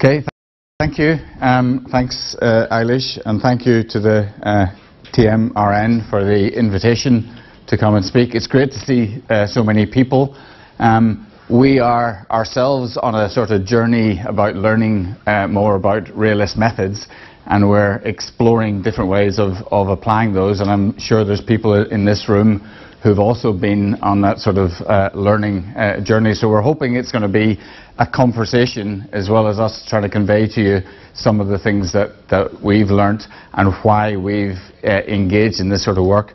Okay, th thank you. Um, thanks, uh, Eilish, and thank you to the uh, TMRN for the invitation to come and speak. It's great to see uh, so many people. Um, we are ourselves on a sort of journey about learning uh, more about realist methods and we're exploring different ways of, of applying those and I'm sure there's people in this room who've also been on that sort of uh, learning uh, journey. So we're hoping it's going to be a conversation as well as us trying to convey to you some of the things that, that we've learnt and why we've uh, engaged in this sort of work.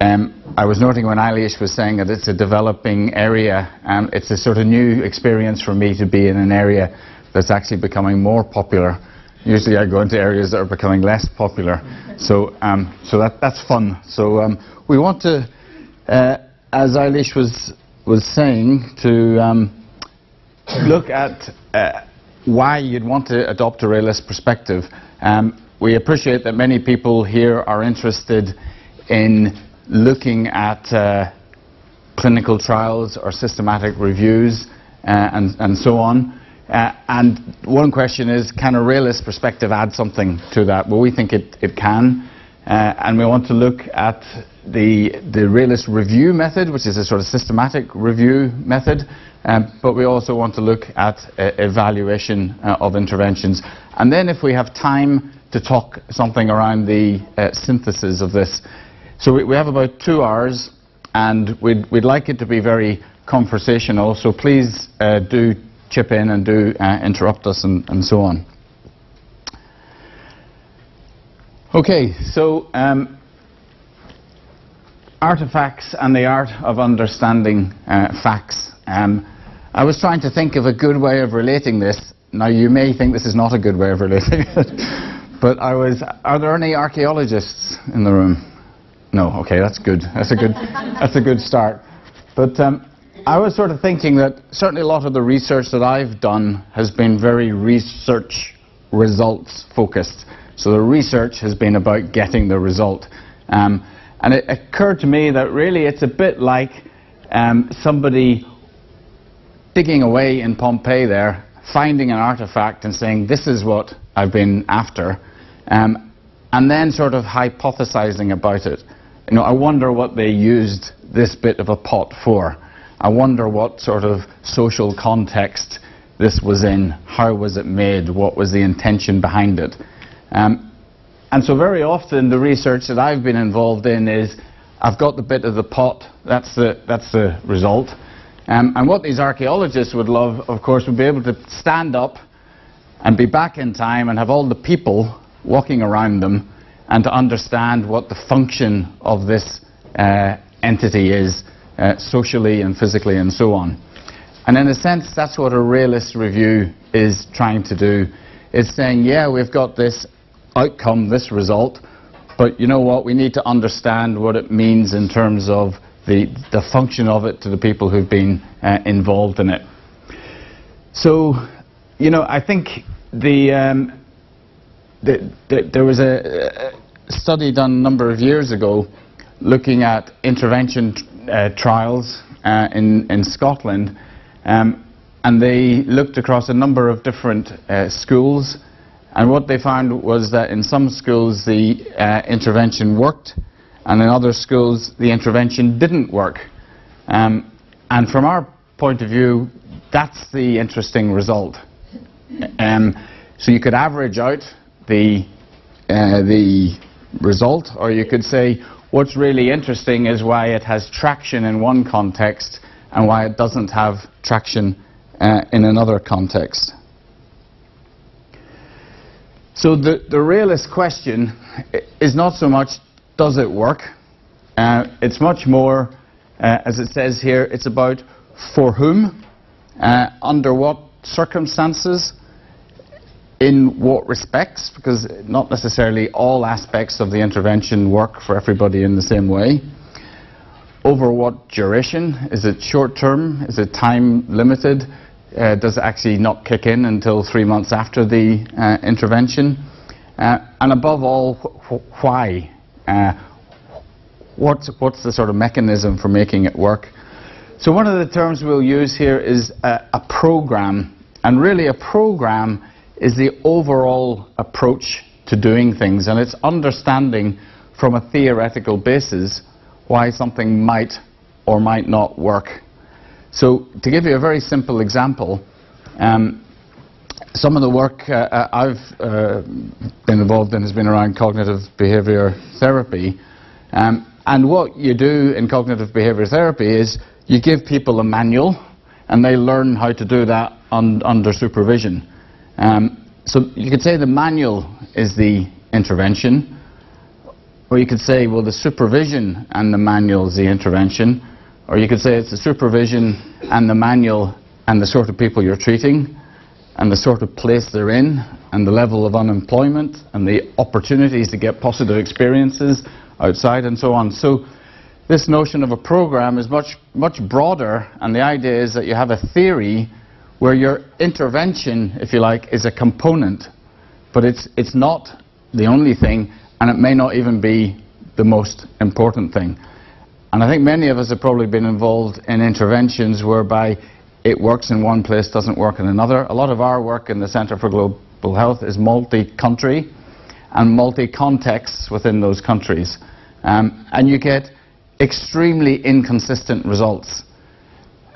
Um, I was noting when Eilish was saying that it's a developing area, and it's a sort of new experience for me to be in an area that's actually becoming more popular. Usually I go into areas that are becoming less popular, so, um, so that, that's fun. So um, we want to uh, as Eilish was, was saying, to um, look at uh, why you'd want to adopt a realist perspective. Um, we appreciate that many people here are interested in looking at uh, clinical trials or systematic reviews uh, and, and so on. Uh, and one question is, can a realist perspective add something to that? Well, we think it, it can. Uh, and we want to look at the, the realist review method, which is a sort of systematic review method, um, but we also want to look at uh, evaluation uh, of interventions. And then if we have time to talk something around the uh, synthesis of this. So we, we, have about two hours, and we'd, we'd like it to be very conversational, so please uh, do chip in and do uh, interrupt us and, and so on. Okay, so um, artifacts and the art of understanding uh, facts. Um, I was trying to think of a good way of relating this. Now, you may think this is not a good way of relating it, but I was. Are there any archaeologists in the room? No. Okay, that's good. That's a good. that's a good start. But um, I was sort of thinking that certainly a lot of the research that I've done has been very research results focused. So the research has been about getting the result. Um, and it occurred to me that really it's a bit like um, somebody digging away in Pompeii there, finding an artifact and saying, this is what I've been after, um, and then sort of hypothesizing about it. You know, I wonder what they used this bit of a pot for. I wonder what sort of social context this was in. How was it made? What was the intention behind it? Um, and so very often the research that I've been involved in is I've got the bit of the pot, that's the, that's the result. Um, and what these archaeologists would love, of course, would be able to stand up and be back in time and have all the people walking around them and to understand what the function of this uh, entity is uh, socially and physically and so on. And in a sense, that's what a realist review is trying to do. It's saying, yeah, we've got this outcome, this result, but you know what, we need to understand what it means in terms of the, the function of it to the people who've been uh, involved in it. So, you know, I think the, um, the, the there was a, a, study done a number of years ago looking at intervention uh, trials uh, in, in Scotland, um, and they looked across a number of different uh, schools and what they found was that in some schools the uh, intervention worked, and in other schools the intervention didn't work. Um, and from our point of view, that's the interesting result. Um, so you could average out the, uh, the result, or you could say what's really interesting is why it has traction in one context and why it doesn't have traction uh, in another context. So the, the realist question is not so much does it work? Uh, it's much more, uh, as it says here, it's about for whom, uh, under what circumstances, in what respects, because not necessarily all aspects of the intervention work for everybody in the same way. Over what duration? Is it short term? Is it time limited? Uh, does actually not kick in until three months after the uh, intervention. Uh, and above all, wh why? Uh, what's, what's the sort of mechanism for making it work? So one of the terms we'll use here is a, a program. And really a program is the overall approach to doing things, and it's understanding from a theoretical basis why something might or might not work. So, to give you a very simple example, um, some of the work uh, uh, I've uh, been involved in has been around cognitive behavior therapy. Um, and what you do in cognitive behavior therapy is you give people a manual and they learn how to do that un under supervision. Um, so you could say the manual is the intervention, or you could say, well, the supervision and the manual is the intervention, or you could say it's the supervision and the manual and the sort of people you're treating, and the sort of place they're in, and the level of unemployment, and the opportunities to get positive experiences outside, and so on. So this notion of a program is much, much broader, and the idea is that you have a theory where your intervention, if you like, is a component, but it's, it's not the only thing, and it may not even be the most important thing. And I think many of us have probably been involved in interventions whereby it works in one place, doesn't work in another. A lot of our work in the Centre for Global Health is multi-country and multi-contexts within those countries. Um, and you get extremely inconsistent results.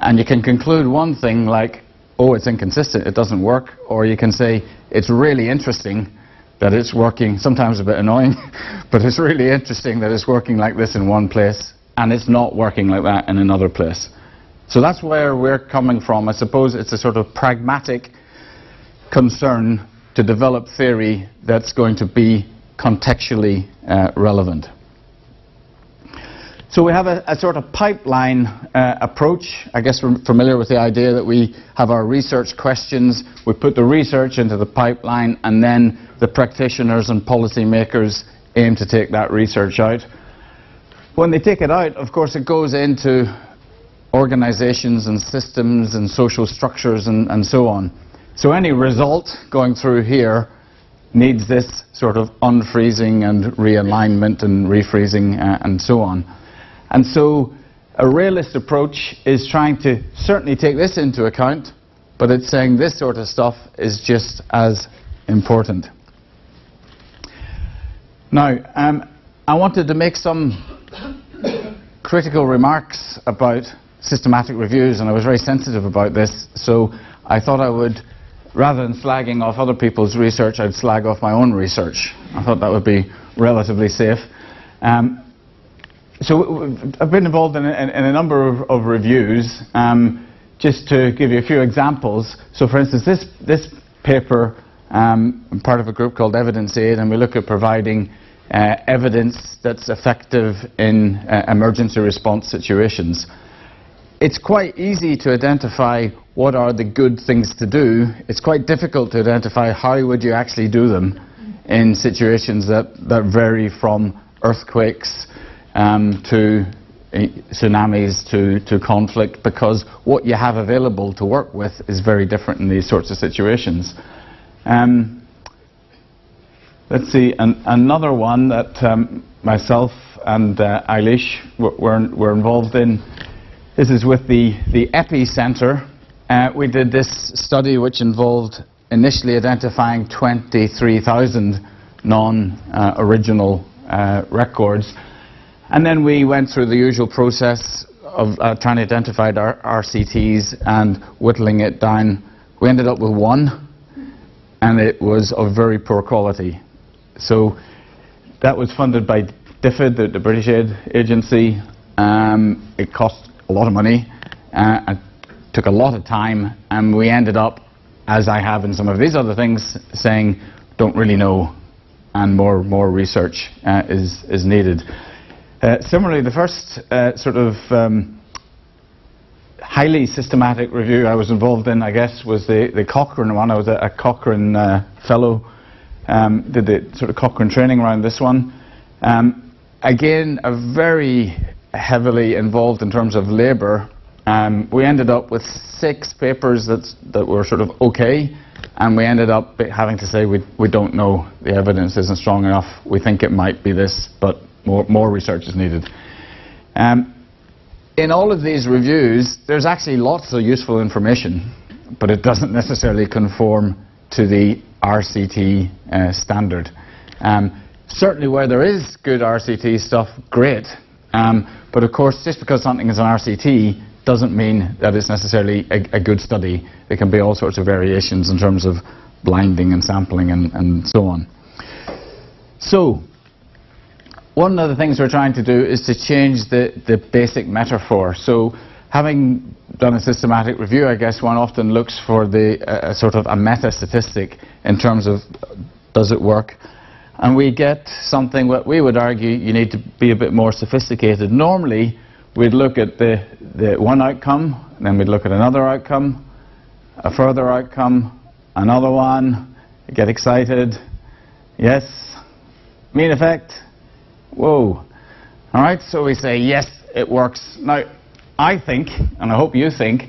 And you can conclude one thing like, oh, it's inconsistent, it doesn't work, or you can say, it's really interesting that it's working, sometimes a bit annoying, but it's really interesting that it's working like this in one place, and it's not working like that in another place. So that's where we're coming from. I suppose it's a sort of pragmatic concern to develop theory that's going to be contextually uh, relevant. So we have a, a sort of pipeline uh, approach. I guess we're familiar with the idea that we have our research questions, we put the research into the pipeline, and then the practitioners and policymakers aim to take that research out. When they take it out, of course, it goes into organizations and systems and social structures and, and so on. So any result going through here needs this sort of unfreezing and realignment and refreezing uh, and so on. And so a realist approach is trying to certainly take this into account, but it's saying this sort of stuff is just as important. Now, um, I wanted to make some critical remarks about systematic reviews, and I was very sensitive about this, so I thought I would, rather than slagging off other people's research, I'd slag off my own research. I thought that would be relatively safe. Um, so I've been involved in a, in a number of, of reviews. Um, just to give you a few examples. So for instance, this, this paper, um, I'm part of a group called Evidence Aid, and we look at providing uh, evidence that's effective in uh, emergency response situations. It's quite easy to identify what are the good things to do. It's quite difficult to identify how would you actually do them in situations that, that vary from earthquakes um, to uh, tsunamis, to, to conflict, because what you have available to work with is very different in these sorts of situations. Um, let's see, an, another one that um, myself and uh, Eilish were, were involved in. This is with the, the EPI Uh, we did this study which involved initially identifying 23,000 non-original uh, uh, records and then we went through the usual process of uh, trying to identify our RCTs and whittling it down. We ended up with one, and it was of very poor quality. So that was funded by DFID, the, the British Aid Agency. Um, it cost a lot of money, uh, and took a lot of time, and we ended up, as I have in some of these other things, saying, don't really know, and more, more research uh, is, is needed. Uh, similarly, the first uh, sort of um, highly systematic review I was involved in, I guess, was the, the Cochrane one. I was a, a Cochrane uh, fellow, um, did the sort of Cochrane training around this one. Um, again, a very heavily involved in terms of labour. Um, we ended up with six papers that, that were sort of okay, and we ended up having to say we, we don't know, the evidence isn't strong enough, we think it might be this, but more, more research is needed. Um, in all of these reviews, there's actually lots of useful information, but it doesn't necessarily conform to the RCT uh, standard. Um, certainly where there is good RCT stuff, great. Um, but of course, just because something is an RCT doesn't mean that it's necessarily a, a, good study. There can be all sorts of variations in terms of blinding and sampling and, and so on. So, one of the things we're trying to do is to change the, the basic metaphor. So, having done a systematic review, I guess one often looks for the uh, sort of a meta statistic in terms of does it work and we get something what we would argue you need to be a bit more sophisticated. Normally, we'd look at the, the one outcome, then we'd look at another outcome, a further outcome, another one, get excited, yes, mean effect, whoa. All right, so we say, yes, it works. Now, I think, and I hope you think,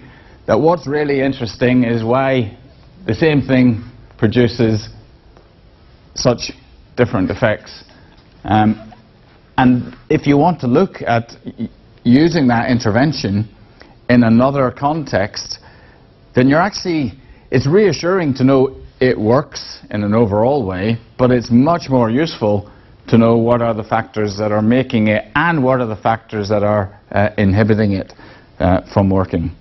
that what's really interesting is why the same thing produces such different effects. Um, and if you want to look at using that intervention in another context, then you're actually, it's reassuring to know it works in an overall way, but it's much more useful to know what are the factors that are making it and what are the factors that are uh, inhibiting it uh, from working.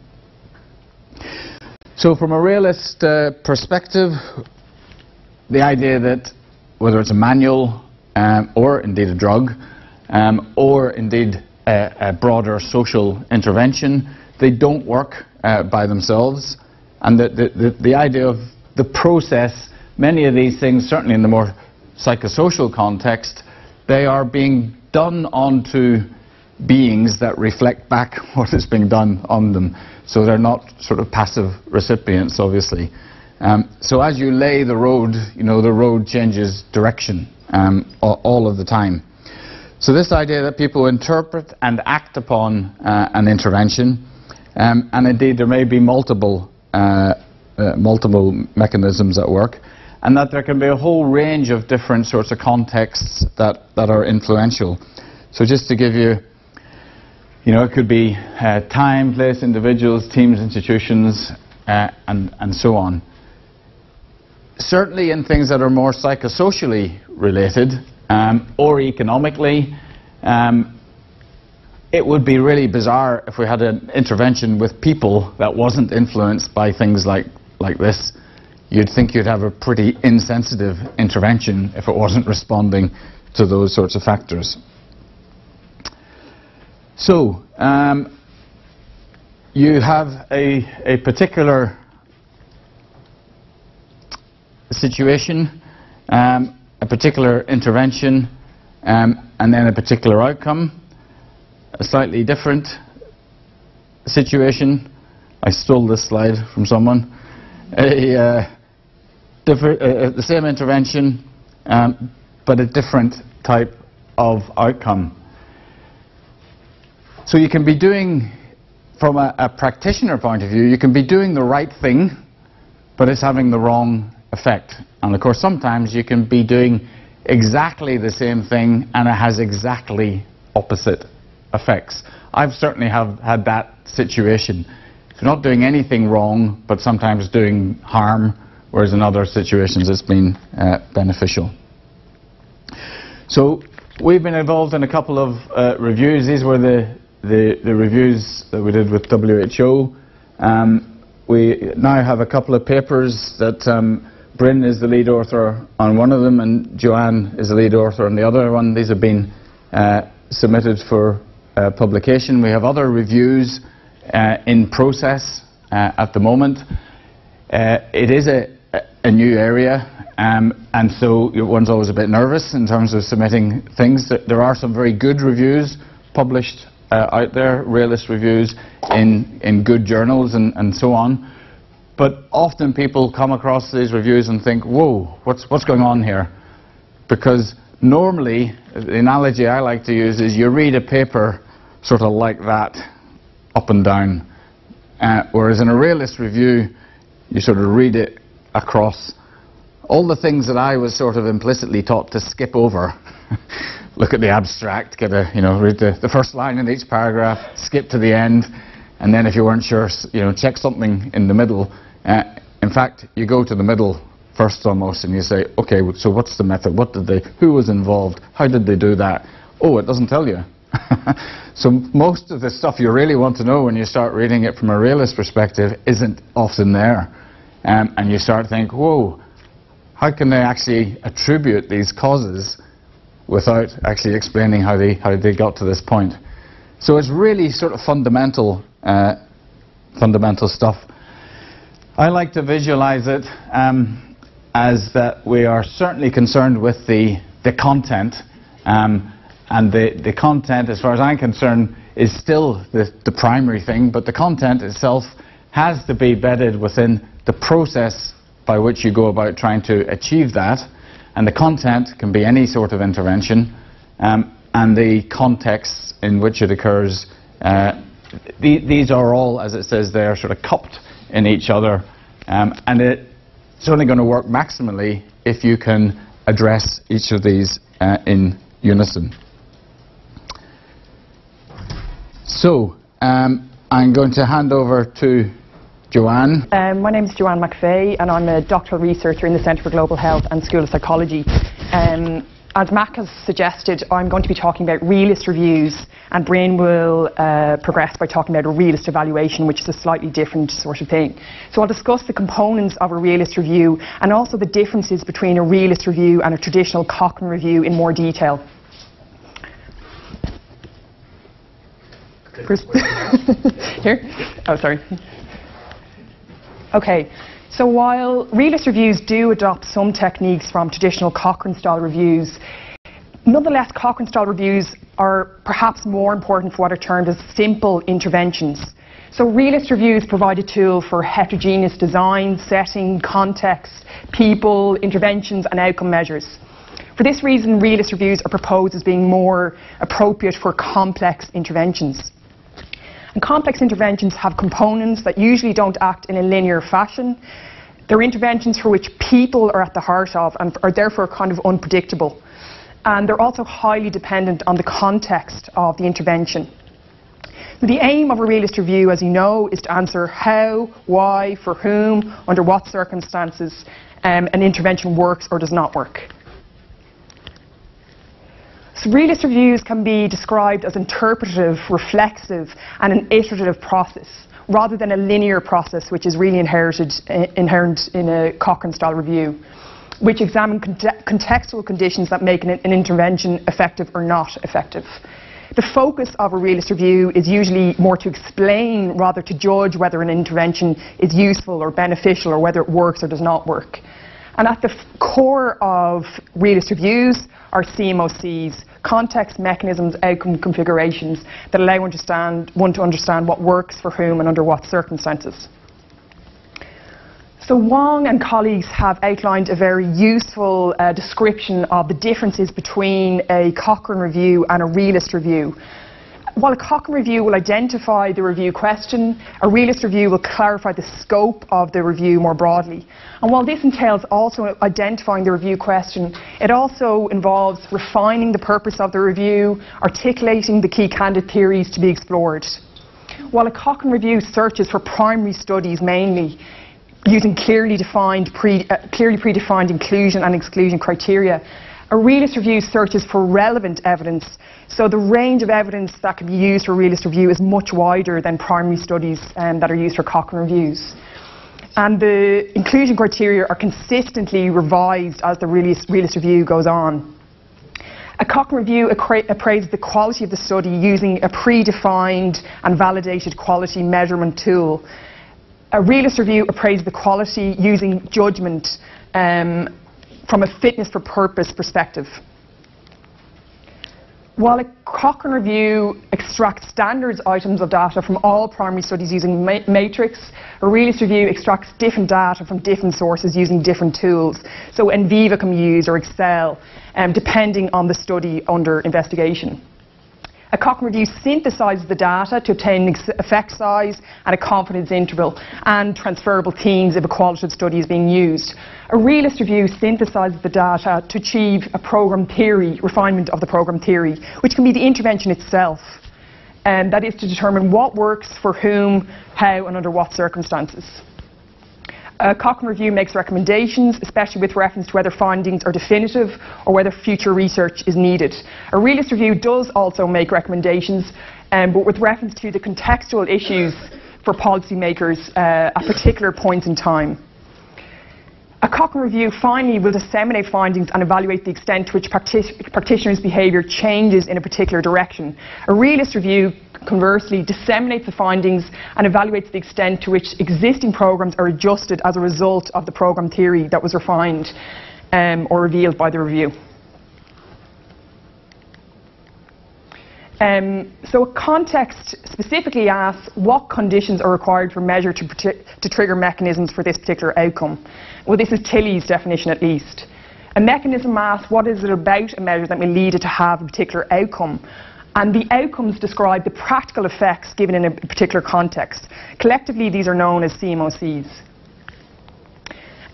So from a realist uh, perspective, the idea that whether it's a manual um, or indeed a drug, um, or indeed a, a, broader social intervention, they don't work uh, by themselves. And the, the, the, the idea of the process, many of these things, certainly in the more psychosocial context, they are being done onto beings that reflect back what is being done on them. So they're not sort of passive recipients, obviously. Um, so as you lay the road, you know, the road changes direction um, all of the time. So this idea that people interpret and act upon uh, an intervention, um, and indeed there may be multiple, uh, uh, multiple mechanisms at work, and that there can be a whole range of different sorts of contexts that, that are influential. So just to give you, you know, it could be uh, time, place, individuals, teams, institutions, uh, and, and so on certainly in things that are more psychosocially related um, or economically, um, it would be really bizarre if we had an intervention with people that wasn't influenced by things like, like this. You'd think you'd have a pretty insensitive intervention if it wasn't responding to those sorts of factors. So, um, you have a, a particular situation, um, a particular intervention, um, and then a particular outcome. A slightly different situation. I stole this slide from someone. A, uh, uh, uh, the same intervention, um, but a different type of outcome. So you can be doing, from a, a practitioner point of view, you can be doing the right thing, but it's having the wrong effect. And of course, sometimes you can be doing exactly the same thing and it has exactly opposite effects. I've certainly have had that situation. You're not doing anything wrong, but sometimes doing harm, whereas in other situations it's been uh, beneficial. So we've been involved in a couple of uh, reviews. These were the, the, the, reviews that we did with WHO. Um, we now have a couple of papers that um, Brynne is the lead author on one of them, and Joanne is the lead author on the other one. These have been uh, submitted for uh, publication. We have other reviews uh, in process uh, at the moment. Uh, it is a, a new area, um, and so one's always a bit nervous in terms of submitting things. There are some very good reviews published uh, out there, realist reviews in, in good journals and, and so on. But often people come across these reviews and think, whoa, what's, what's going on here? Because normally, the analogy I like to use is you read a paper sort of like that, up and down. Uh, whereas in a realist review, you sort of read it across all the things that I was sort of implicitly taught to skip over. Look at the abstract, get a, you know, read the, the first line in each paragraph, skip to the end, and then if you weren't sure, you know, check something in the middle uh, in fact, you go to the middle first almost, and you say, okay, so what's the method? What did they? Who was involved? How did they do that? Oh, it doesn't tell you. so most of the stuff you really want to know when you start reading it from a realist perspective isn't often there. Um, and you start to think, whoa, how can they actually attribute these causes without actually explaining how they, how they got to this point? So it's really sort of fundamental, uh, fundamental stuff. I like to visualize it um, as that we are certainly concerned with the, the content. Um, and the, the content, as far as I'm concerned, is still the, the primary thing, but the content itself has to be bedded within the process by which you go about trying to achieve that. And the content can be any sort of intervention, um, and the context in which it occurs, uh, the, these are all, as it says there, sort of cupped in each other. Um, and it's only going to work maximally if you can address each of these uh, in unison. So, um, I'm going to hand over to Joanne. Um, my name is Joanne McVeigh and I'm a doctoral researcher in the Centre for Global Health and School of Psychology. Um, as Mac has suggested, I'm going to be talking about realist reviews and Brynne will uh, progress by talking about a realist evaluation, which is a slightly different sort of thing. So I'll discuss the components of a realist review and also the differences between a realist review and a traditional Cochrane review in more detail. Here? Oh, sorry. Okay. So while realist reviews do adopt some techniques from traditional Cochrane-style reviews, nonetheless Cochrane-style reviews are perhaps more important for what are termed as simple interventions. So realist reviews provide a tool for heterogeneous design, setting, context, people, interventions and outcome measures. For this reason, realist reviews are proposed as being more appropriate for complex interventions. And complex interventions have components that usually don't act in a linear fashion. They're interventions for which people are at the heart of and are therefore kind of unpredictable. And they're also highly dependent on the context of the intervention. The aim of a realist review, as you know, is to answer how, why, for whom, under what circumstances um, an intervention works or does not work. Realist reviews can be described as interpretative, reflexive, and an iterative process, rather than a linear process, which is really inherited, uh, inherent in a Cochrane-style review, which examine contextual conditions that make an, an intervention effective or not effective. The focus of a realist review is usually more to explain rather to judge whether an intervention is useful or beneficial or whether it works or does not work. And at the core of realist reviews are CMOCs, context mechanisms, outcome configurations that allow understand, one to understand what works for whom and under what circumstances. So Wong and colleagues have outlined a very useful uh, description of the differences between a Cochrane review and a realist review. While a Cochrane review will identify the review question, a realist review will clarify the scope of the review more broadly. And while this entails also identifying the review question, it also involves refining the purpose of the review, articulating the key candidate theories to be explored. While a Cochrane review searches for primary studies mainly, using clearly defined, pre, uh, clearly predefined inclusion and exclusion criteria, a realist review searches for relevant evidence, so the range of evidence that can be used for realist review is much wider than primary studies um, that are used for Cochrane reviews. And the inclusion criteria are consistently revised as the realist, realist review goes on. A Cochrane review appraises the quality of the study using a predefined and validated quality measurement tool. A realist review appraises the quality using judgment um, from a fitness for purpose perspective. While a Cochrane review extracts standards items of data from all primary studies using ma matrix, a realist review extracts different data from different sources using different tools. So NVivo can be used or Excel, um, depending on the study under investigation. A Cochrane review synthesises the data to obtain an effect size and a confidence interval and transferable themes if a qualitative study is being used. A realist review synthesises the data to achieve a programme theory, refinement of the programme theory, which can be the intervention itself. And that is to determine what works for whom, how and under what circumstances. A Cochrane review makes recommendations, especially with reference to whether findings are definitive or whether future research is needed. A realist review does also make recommendations, um, but with reference to the contextual issues for policymakers uh, at particular points in time. A Cochrane review finally will disseminate findings and evaluate the extent to which practic practitioners' behaviour changes in a particular direction. A realist review, conversely, disseminates the findings and evaluates the extent to which existing programmes are adjusted as a result of the programme theory that was refined um, or revealed by the review. Um, so a context specifically asks what conditions are required for measure to, to, trigger mechanisms for this particular outcome. Well, this is Tilley's definition at least. A mechanism asks what is it about a measure that may lead it to have a particular outcome. And the outcomes describe the practical effects given in a particular context. Collectively, these are known as CMOCs.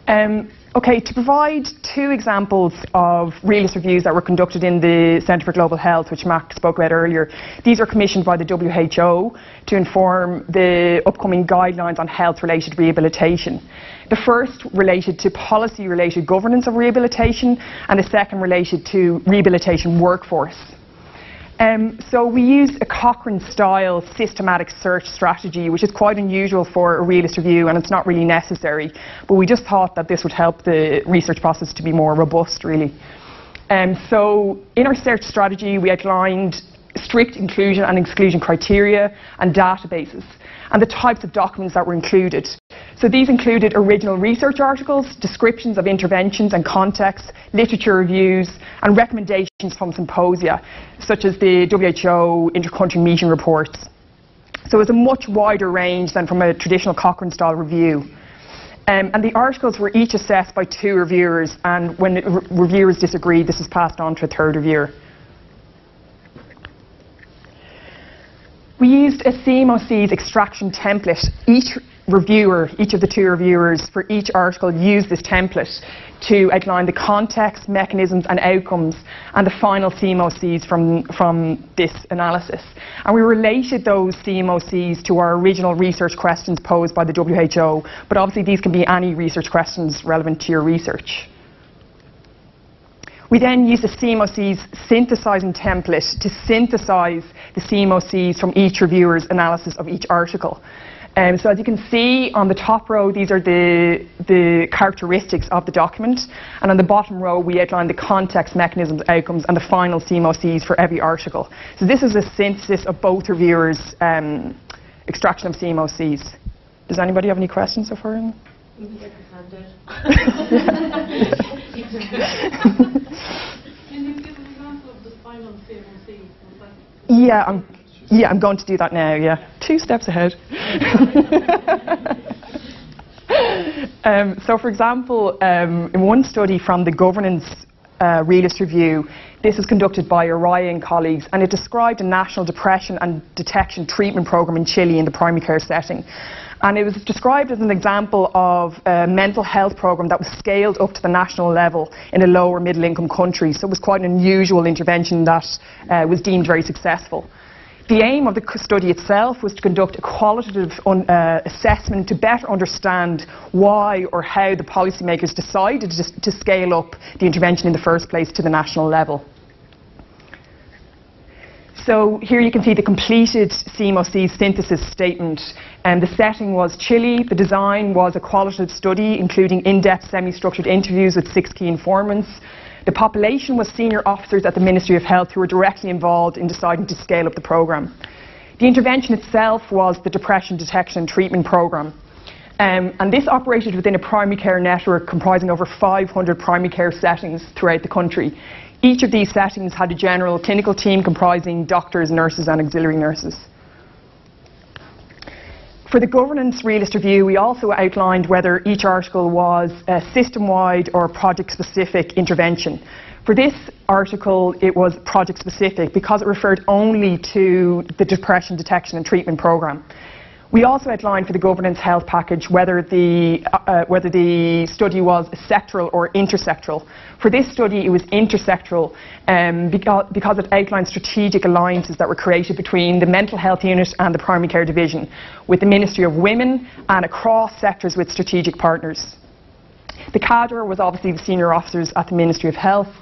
Um, Okay, to provide two examples of realist reviews that were conducted in the Centre for Global Health, which Mac spoke about earlier, these are commissioned by the WHO to inform the upcoming guidelines on health-related rehabilitation. The first related to policy-related governance of rehabilitation, and the second related to rehabilitation workforce. Um, so we used a Cochrane-style systematic search strategy, which is quite unusual for a realist review, and it's not really necessary. But we just thought that this would help the research process to be more robust, really. Um, so in our search strategy, we outlined strict inclusion and exclusion criteria and databases, and the types of documents that were included. So these included original research articles, descriptions of interventions and contexts, literature reviews, and recommendations from symposia, such as the WHO inter-country meeting reports. So it's a much wider range than from a traditional Cochrane-style review. Um, and the articles were each assessed by two reviewers, and when re reviewers disagreed, this was passed on to a third reviewer. We used a CMOC's extraction template. Each reviewer, each of the two reviewers for each article used this template to outline the context, mechanisms and outcomes and the final CMOCs from, from this analysis. And we related those CMOCs to our original research questions posed by the WHO, but obviously these can be any research questions relevant to your research. We then used the CMOC's synthesizing template to synthesize the CMOCs from each reviewer's analysis of each article. Um, so as you can see on the top row, these are the, the characteristics of the document. And on the bottom row, we outline the context, mechanisms, outcomes, and the final CMOCs for every article. So this is a synthesis of both reviewers' um, extraction of CMOCs. Does anybody have any questions so far? Can you give an example of the final CMOC? Yeah, I'm yeah, I'm going to do that now, yeah. Two steps ahead. um, so, for example, um, in one study from the governance uh, realist review, this was conducted by Araya and colleagues, and it described a national depression and detection treatment program in Chile in the primary care setting. And it was described as an example of a mental health program that was scaled up to the national level in a lower middle income country. So it was quite an unusual intervention that uh, was deemed very successful. The aim of the study itself was to conduct a qualitative uh, assessment to better understand why or how the policymakers decided to, to scale up the intervention in the first place to the national level. So here you can see the completed CMOC synthesis statement. And the setting was Chile. The design was a qualitative study, including in-depth semi-structured interviews with six key informants. The population was senior officers at the Ministry of Health who were directly involved in deciding to scale up the programme. The intervention itself was the Depression Detection and Treatment Programme. Um, and this operated within a primary care network comprising over 500 primary care settings throughout the country. Each of these settings had a general clinical team comprising doctors, nurses and auxiliary nurses. For the governance realist review, we also outlined whether each article was a system-wide or project-specific intervention. For this article, it was project-specific because it referred only to the depression detection and treatment programme. We also outlined for the governance health package whether the, uh, uh, whether the study was sectoral or intersectoral. For this study, it was intersectoral um, because, because it outlined strategic alliances that were created between the mental health unit and the primary care division, with the Ministry of Women and across sectors with strategic partners. The cadre was obviously the senior officers at the Ministry of Health,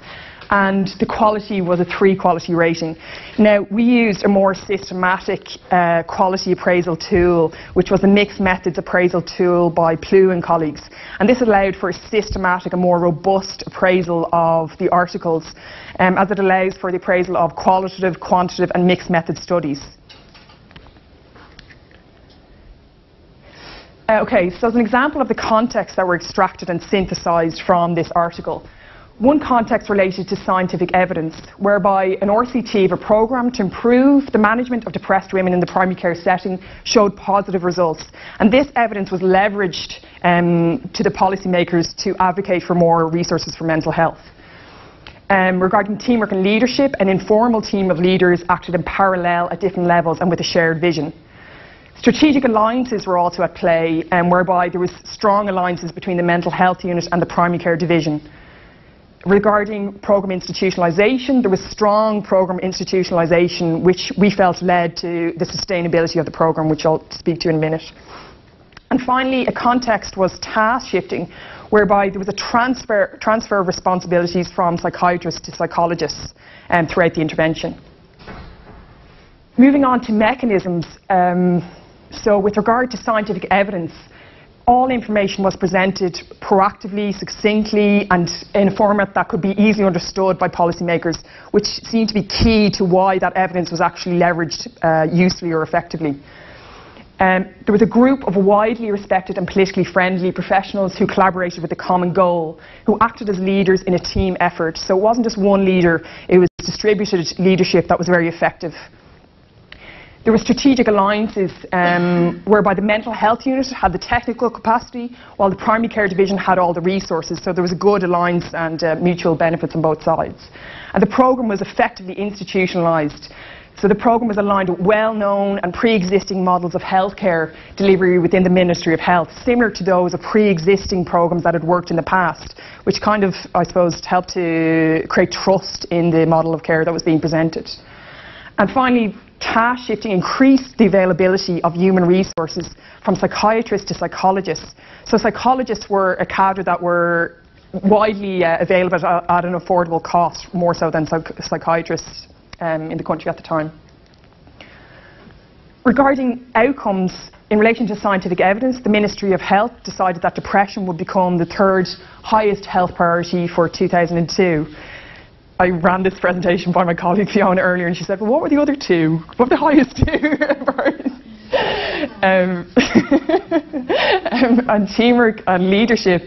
and the quality was a three quality rating. Now, we used a more systematic uh, quality appraisal tool, which was a mixed methods appraisal tool by Pluye and colleagues. And this allowed for a systematic and more robust appraisal of the articles, um, as it allows for the appraisal of qualitative, quantitative, and mixed method studies. Uh, okay, so as an example of the context that were extracted and synthesized from this article, one context related to scientific evidence, whereby an RCT of a programme to improve the management of depressed women in the primary care setting showed positive results. And this evidence was leveraged um, to the policymakers to advocate for more resources for mental health. Um, regarding teamwork and leadership, an informal team of leaders acted in parallel at different levels and with a shared vision. Strategic alliances were also at play, um, whereby there was strong alliances between the mental health unit and the primary care division regarding programme institutionalisation, there was strong programme institutionalisation which we felt led to the sustainability of the programme, which I'll speak to in a minute. And finally, a context was task shifting, whereby there was a transfer, transfer of responsibilities from psychiatrists to psychologists um, throughout the intervention. Moving on to mechanisms, um, so with regard to scientific evidence, all information was presented proactively, succinctly, and in a format that could be easily understood by policymakers, which seemed to be key to why that evidence was actually leveraged uh, usefully or effectively. Um, there was a group of widely respected and politically friendly professionals who collaborated with a common goal, who acted as leaders in a team effort. So it wasn't just one leader, it was distributed leadership that was very effective. There were strategic alliances um, whereby the mental health unit had the technical capacity while the primary care division had all the resources. So there was a good alliance and uh, mutual benefits on both sides. And the programme was effectively institutionalised. So the programme was aligned with well-known and pre-existing models of healthcare delivery within the Ministry of Health, similar to those of pre-existing programmes that had worked in the past, which kind of, I suppose, helped to create trust in the model of care that was being presented. And finally, task shifting increased the availability of human resources from psychiatrists to psychologists. So psychologists were a cadre that were widely uh, available at, at, an affordable cost, more so than psych psychiatrists um, in the country at the time. Regarding outcomes, in relation to scientific evidence, the Ministry of Health decided that depression would become the third highest health priority for 2002. I ran this presentation by my colleague Fiona earlier, and she said, "Well, what were the other two? What were the highest two?" um, um, and teamwork and leadership,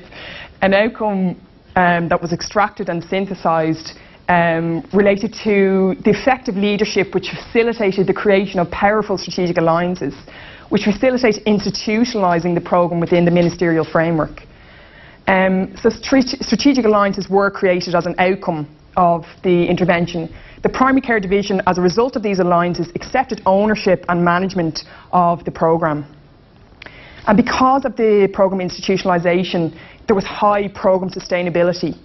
an outcome um, that was extracted and synthesised um, related to the effective leadership which facilitated the creation of powerful strategic alliances, which facilitate institutionalising the programme within the ministerial framework. Um, so strategic alliances were created as an outcome of the intervention. The primary care division, as a result of these alliances, accepted ownership and management of the programme. And because of the programme institutionalisation, there was high programme sustainability.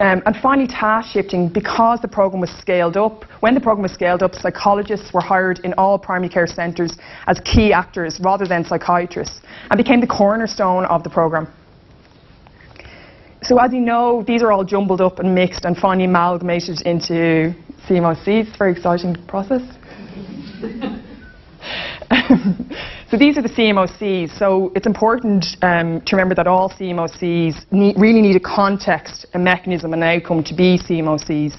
Um, and finally, task shifting, because the programme was scaled up, when the programme was scaled up, psychologists were hired in all primary care centres as key actors rather than psychiatrists, and became the cornerstone of the programme. So as you know, these are all jumbled up and mixed and finally amalgamated into CMOCs. It's a very exciting process. so these are the CMOCs. So it's important um, to remember that all CMOCs need, really need a context, a mechanism, an outcome to be CMOCs.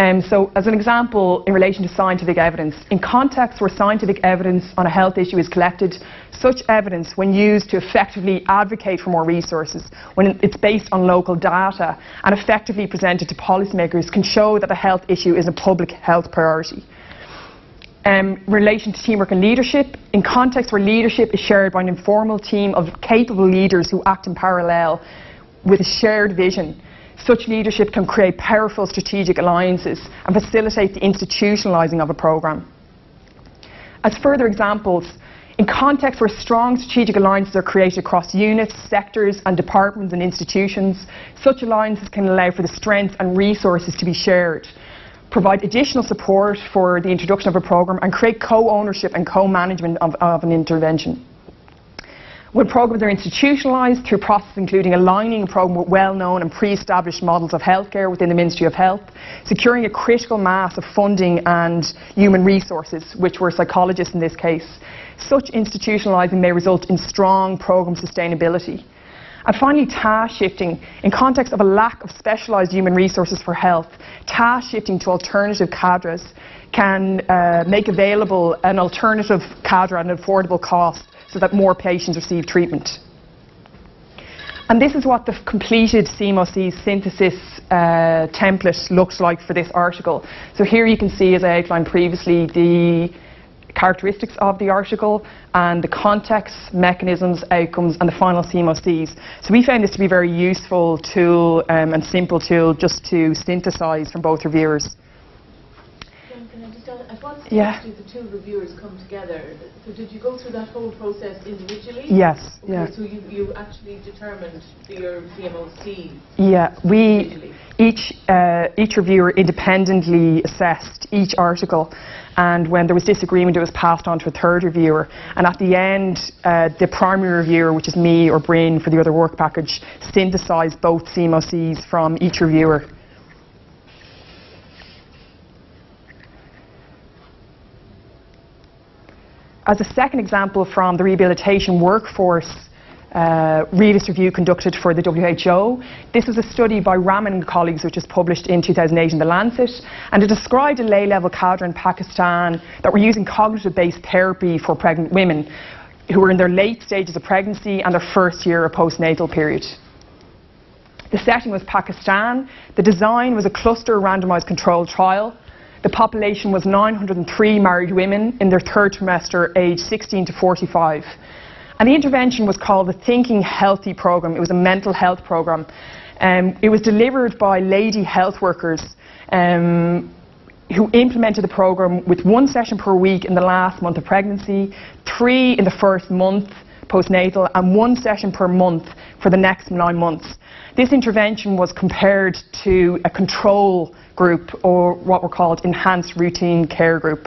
Um, so as an example, in relation to scientific evidence, in contexts where scientific evidence on a health issue is collected, such evidence, when used to effectively advocate for more resources, when it's based on local data and effectively presented to policymakers, can show that the health issue is a public health priority. Um, in relation to teamwork and leadership, in contexts where leadership is shared by an informal team of capable leaders who act in parallel with a shared vision, such leadership can create powerful strategic alliances and facilitate the institutionalising of a programme. As further examples, In contexts where strong strategic alliances are created across units, sectors and departments and institutions, such alliances can allow for the strength and resources to be shared, provide additional support for the introduction of a programme and create co-ownership and co-management of, of an intervention. When programmes are institutionalised through processes including aligning a programme with well-known and pre-established models of healthcare within the Ministry of Health, securing a critical mass of funding and human resources, which were psychologists in this case, such institutionalising may result in strong programme sustainability. And finally, task shifting. In context of a lack of specialised human resources for health, task shifting to alternative cadres can uh, make available an alternative cadre at an affordable cost so that more patients receive treatment. And this is what the completed CMOC synthesis uh, template looks like for this article. So here you can see, as I outlined previously, the characteristics of the article and the context, mechanisms, outcomes and the final CMOCs. So we found this to be a very useful tool um, and simple tool just to synthesise from both reviewers. At what stage Yeah. did the two reviewers come together? So did you go through that whole process individually? Yes, Okay, yeah. So you, you actually determined your CMOC Yeah, we each uh, each reviewer independently assessed each article, and when there was disagreement, it was passed on to a third reviewer. And at the end, uh, the primary reviewer, which is me or Brynne for the other work package, synthesised both CMOCs from each reviewer. As a second example from the rehabilitation workforce uh, realist review conducted for the WHO. This was a study by Rahman and colleagues which was published in 2008 in The Lancet and it described a lay-level cadre in Pakistan that were using cognitive-based therapy for pregnant women who were in their late stages of pregnancy and their first year of postnatal period. The setting was Pakistan. The design was a cluster randomised controlled trial. The population was 903 married women in their third trimester, aged 16 to 45. And the intervention was called the Thinking Healthy Programme. It was a mental health programme. Um, it was delivered by lady health workers um, who implemented the programme with one session per week in the last month of pregnancy, three in the first month postnatal, and one session per month for the next nine months. This intervention was compared to a control group or what were called enhanced routine care group.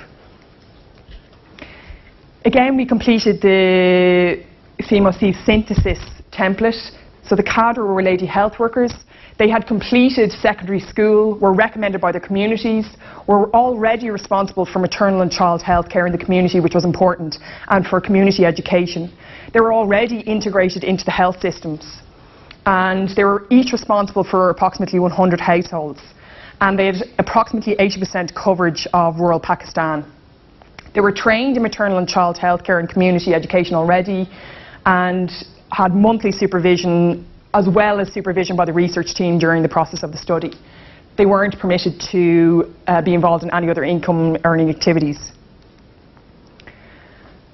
Again, we completed the CMOC synthesis template. So the cadre were lady health workers. They had completed secondary school, were recommended by their communities, were already responsible for maternal and child health care in the community, which was important, and for community education. They were already integrated into the health systems. And they were each responsible for approximately 100 households. And they had approximately 80% coverage of rural Pakistan. They were trained in maternal and child health care and community education already and had monthly supervision as well as supervision by the research team during the process of the study. They weren't permitted to uh, be involved in any other income earning activities.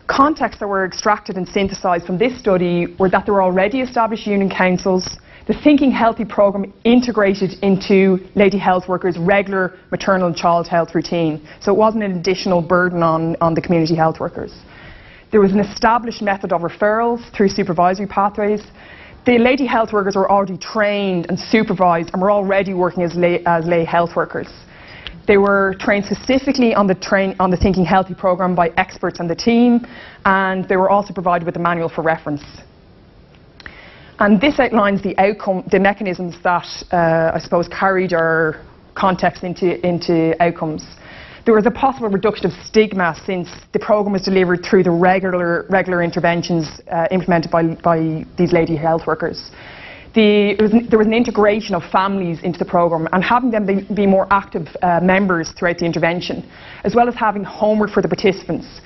Contexts that were extracted and synthesised from this study were that there were already established union councils, the Thinking Healthy programme integrated into lady health workers' regular maternal and child health routine. So it wasn't an additional burden on, on the community health workers. There was an established method of referrals through supervisory pathways. The lady health workers were already trained and supervised and were already working as lay, as lay health workers. They were trained specifically on the, train, on the Thinking Healthy programme by experts on the team, and they were also provided with a manual for reference. And this outlines the outcome, the mechanisms that uh, I suppose carried our context into, into outcomes. There was a possible reduction of stigma since the programme was delivered through the regular, regular interventions uh, implemented by, by these lady health workers. The, was, there was an integration of families into the programme and having them be, be more active uh, members throughout the intervention, as well as having homework for the participants.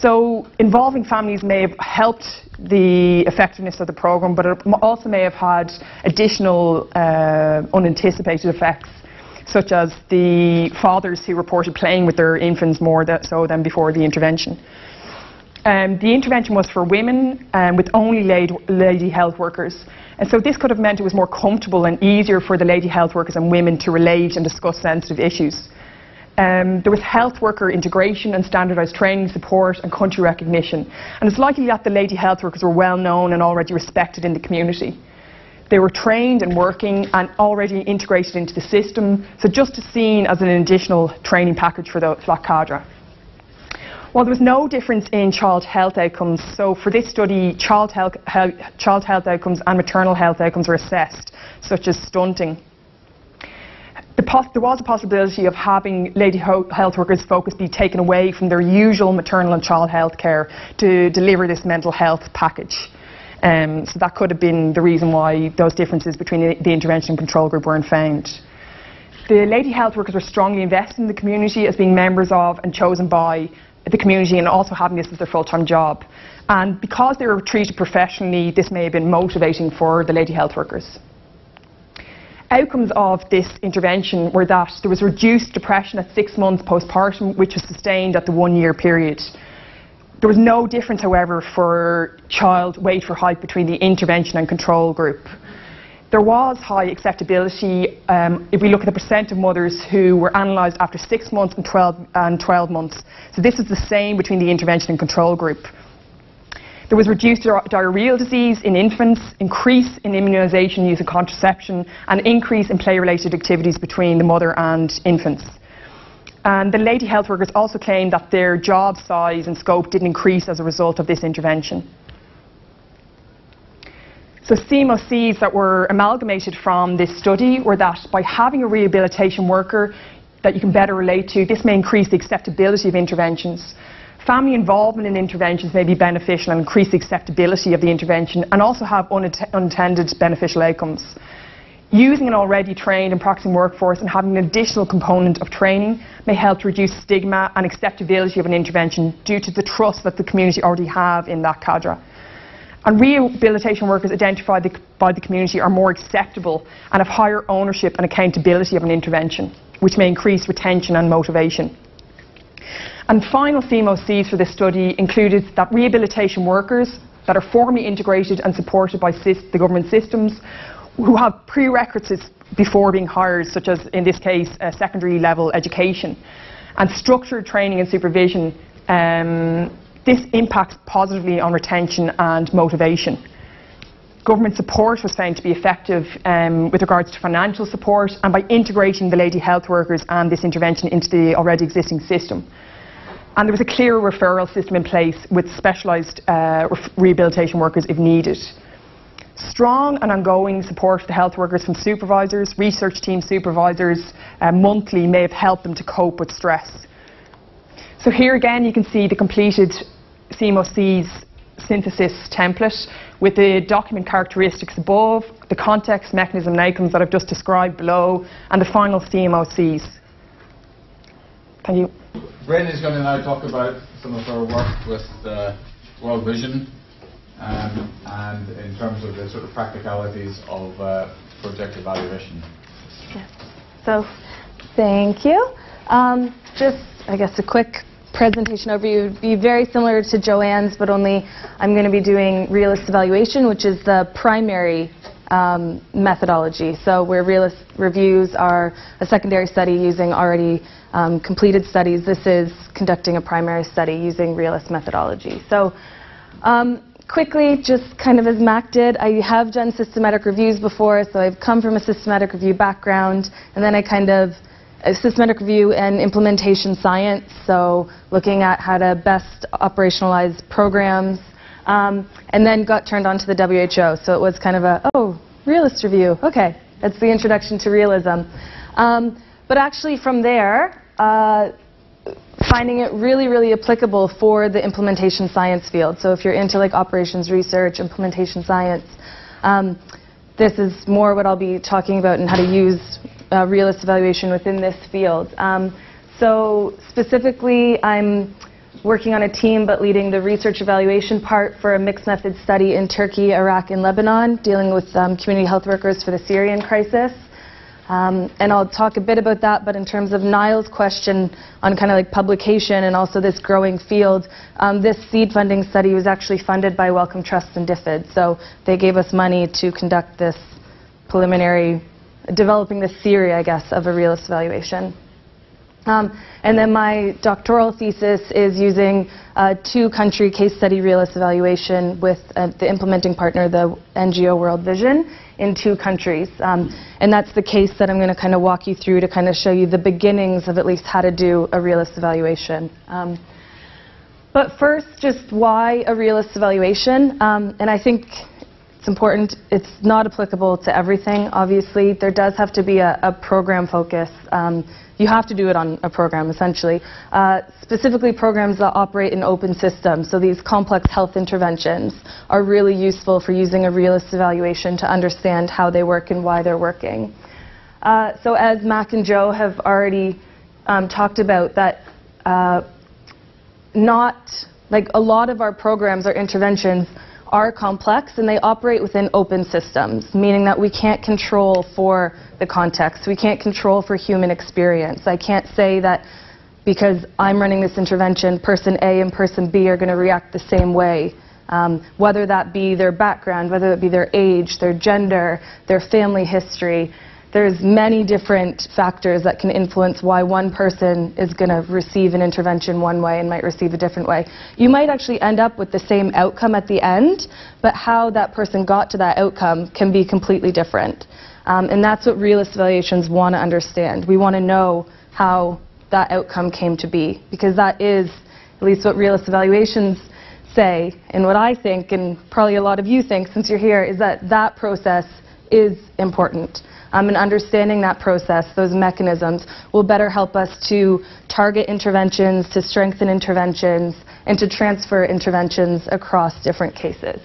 So involving families may have helped the effectiveness of the programme, but it also may have had additional uh, unanticipated effects, such as the fathers who reported playing with their infants more so than before the intervention. Um, the intervention was for women um, with only lady health workers. And so this could have meant it was more comfortable and easier for the lady health workers and women to relate and discuss sensitive issues. Um, there was health worker integration and standardised training support and country recognition. And it's likely that the lady health workers were well known and already respected in the community. They were trained and working and already integrated into the system, so just seen as an additional training package for, the, that cadre. While there was no difference in child health outcomes, so for this study, child health, health, child health outcomes and maternal health outcomes were assessed, such as stunting. The there was a possibility of having lady health workers' focus be taken away from their usual maternal and child health care to deliver this mental health package. Um, so that could have been the reason why those differences between the, the intervention and control group weren't found. The lady health workers were strongly invested in the community as being members of and chosen by the community and also having this as their full-time job. And because they were treated professionally, this may have been motivating for the lady health workers. Outcomes of this intervention were that there was reduced depression at six months postpartum, which was sustained at the one-year period. There was no difference, however, for child weight for height between the intervention and control group. There was high acceptability um, if we look at the percent of mothers who were analysed after 6 months and 12, and 12 months. So this is the same between the intervention and control group. There was reduced diarrheal disease in infants, increase in immunisation using contraception, and increase in play-related activities between the mother and infants. And the lady health workers also claimed that their job size and scope didn't increase as a result of this intervention. So CMOCs that were amalgamated from this study were that by having a rehabilitation worker that you can better relate to, this may increase the acceptability of interventions. Family involvement in interventions may be beneficial and increase the acceptability of the intervention and also have unintended beneficial outcomes. Using an already trained and practicing workforce and having an additional component of training may help to reduce stigma and acceptability of an intervention due to the trust that the community already have in that cadre. And rehabilitation workers identified the, by the community are more acceptable and have higher ownership and accountability of an intervention, which may increase retention and motivation. And final CMOCs for this study included that rehabilitation workers that are formally integrated and supported by the government systems who have prerequisites before being hired, such as, in this case, secondary level education, and structured training and supervision, um, this impacts positively on retention and motivation. Government support was found to be effective um, with regards to financial support and by integrating the lady health workers and this intervention into the already existing system. And there was a clear referral system in place with specialised uh, rehabilitation workers if needed. Strong and ongoing support for the health workers from supervisors, research team supervisors, uh, monthly may have helped them to cope with stress. So here again you can see the completed CMOC's synthesis template with the document characteristics above, the context, mechanism and outcomes that I've just described below, and the final CMOCs. Thank you. Brynne is going to now talk about some of our work with World Vision um, and in terms of the sort of practicalities of uh, project evaluation. Yes. So, thank you. Um, just, I guess, a quick presentation overview would be very similar to Joanne's, but only I'm going to be doing realist evaluation, which is the primary um, methodology. So where realist reviews are a secondary study using already um, completed studies, this is conducting a primary study using realist methodology. So um, quickly, just kind of as Mac did, I have done systematic reviews before, so I've come from a systematic review background, and then I kind of a systematic review and implementation science, so looking at how to best operationalize programs, um, and then got turned on to the WHO. So it was kind of a, oh, realist review, okay, that's the introduction to realism. Um, but actually from there, uh, finding it really, really applicable for the implementation science field. So if you're into like operations research, implementation science, um, this is more what I'll be talking about and how to use uh, realist evaluation within this field. Um, so specifically, I'm working on a team but leading the research evaluation part for a mixed method study in Turkey, Iraq, and Lebanon, dealing with um, community health workers for the Syrian crisis. Um, and I'll talk a bit about that, but in terms of Niall's question on kind of like publication and also this growing field, um, this seed funding study was actually funded by Wellcome Trust and DFID. So they gave us money to conduct this preliminary, developing the theory, I guess, of a realist evaluation. Um, and then my doctoral thesis is using a two-country case study realist evaluation with uh, the implementing partner, the NGO World Vision, in two countries. Um, and that's the case that I'm going to kind of walk you through to kind of show you the beginnings of at least how to do a realist evaluation. Um, but first, just why a realist evaluation? Um, and I think it's important, it's not applicable to everything, obviously. There does have to be a, a program focus. You have to do it on a program, essentially. Uh, specifically, programs that operate in open systems, so these complex health interventions, are really useful for using a realist evaluation to understand how they work and why they're working. Uh, so as Mac and Joe have already um, talked about, that uh, not, like a lot of our programs or interventions are complex and they operate within open systems, meaning that we can't control for the context. We can't control for human experience. I can't say that because I'm running this intervention, person A and person B are going to react the same way. Um, whether that be their background, whether it be their age, their gender, their family history there's many different factors that can influence why one person is going to receive an intervention one way and might receive a different way. You might actually end up with the same outcome at the end, but how that person got to that outcome can be completely different. Um, and that's what realist evaluations want to understand. We want to know how that outcome came to be, because that is at least what realist evaluations say, and what I think, and probably a lot of you think since you're here, is that that process is important. Um, and understanding that process, those mechanisms, will better help us to target interventions, to strengthen interventions, and to transfer interventions across different cases.